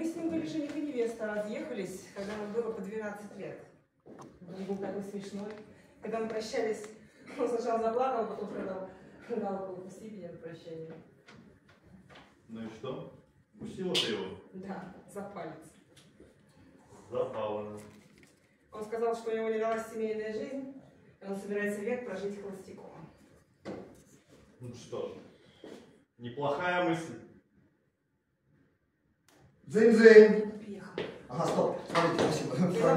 Мы с ним были жених и невеста, разъехались, когда нам было по 12 лет. Он был такой смешной. Когда мы прощались, он сначала заплакал, потом сказал, дал около пусти меня на прощание. Ну и что? Пустила ты его? Да, за палец. Забавно. Он сказал, что у него не далась семейная жизнь, и он собирается век прожить холостяком. Ну что ж, неплохая мысль. 全然。あ、ストップ。